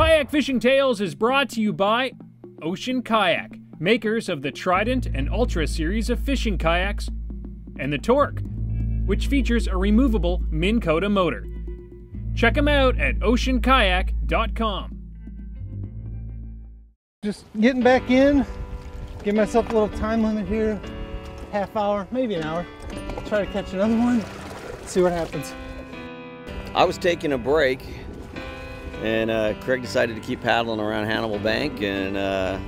Kayak Fishing Tales is brought to you by Ocean Kayak, makers of the Trident and Ultra series of fishing kayaks, and the Torque, which features a removable Minn Kota motor. Check them out at oceankayak.com. Just getting back in, give myself a little time limit here, half hour, maybe an hour. Try to catch another one, see what happens. I was taking a break, and uh, Craig decided to keep paddling around Hannibal Bank, and uh,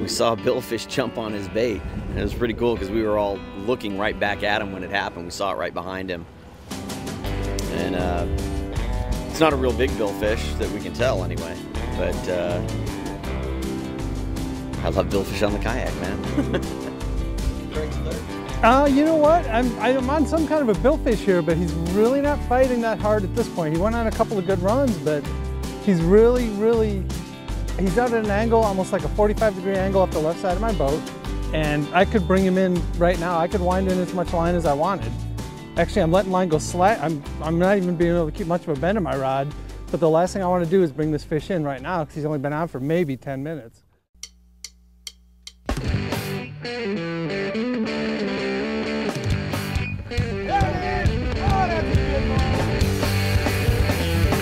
we saw a billfish jump on his bait. And it was pretty cool because we were all looking right back at him when it happened. We saw it right behind him. And uh, it's not a real big billfish that we can tell anyway, but uh, I love billfish on the kayak, man. Uh, you know what? I'm, I'm on some kind of a billfish here, but he's really not fighting that hard at this point. He went on a couple of good runs, but he's really, really, he's out at an angle, almost like a 45 degree angle off the left side of my boat. And I could bring him in right now. I could wind in as much line as I wanted. Actually, I'm letting line go slack. I'm, I'm not even being able to keep much of a bend in my rod. But the last thing I want to do is bring this fish in right now because he's only been on for maybe 10 minutes.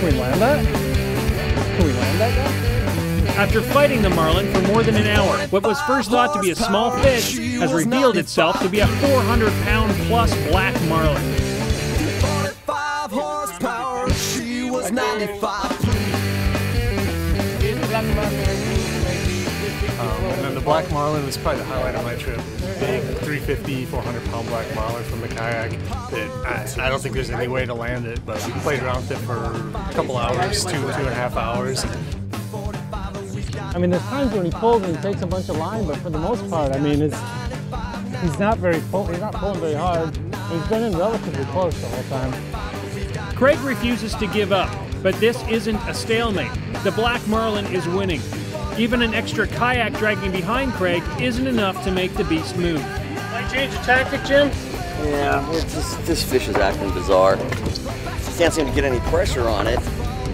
Can we land that? Can we land that guy? After fighting the marlin for more than an hour, what was first thought to be a small fish has revealed itself to be a 400 pound plus black marlin. 45 horsepower, she was 95. Um, and the black marlin was probably the highlight of my trip. Big 350, 400 pound black marlin from the kayak. That I, I don't think there's any way to land it, but we played around with it for a couple hours, two, two and a half hours. I mean, there's times when he pulls and he takes a bunch of line, but for the most part, I mean, it's, he's not very pull, he's not pulling very hard. He's been in relatively close the whole time. Craig refuses to give up, but this isn't a stalemate. The black marlin is winning. Even an extra kayak dragging behind Craig isn't enough to make the beast move. Might change the tactic, Jim? Yeah, it's just, this fish is acting bizarre. Can't seem to get any pressure on it.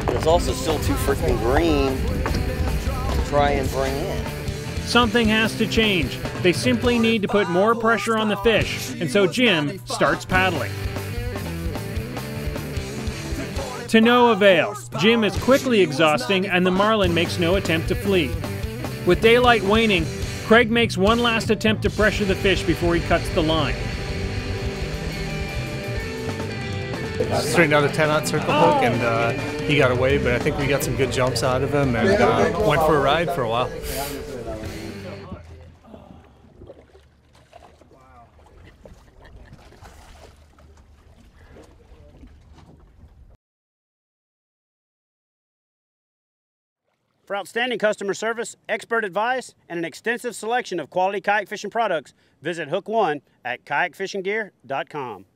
But it's also still too freaking green to try and bring in. Something has to change. They simply need to put more pressure on the fish, and so Jim starts paddling. To no avail. Jim is quickly exhausting, and the marlin makes no attempt to flee. With daylight waning, Craig makes one last attempt to pressure the fish before he cuts the line. Straightened out a 10 knot circle hook and uh, he got away, but I think we got some good jumps out of him and uh, went for a ride for a while. For outstanding customer service, expert advice, and an extensive selection of quality kayak fishing products, visit Hook One at kayakfishinggear.com.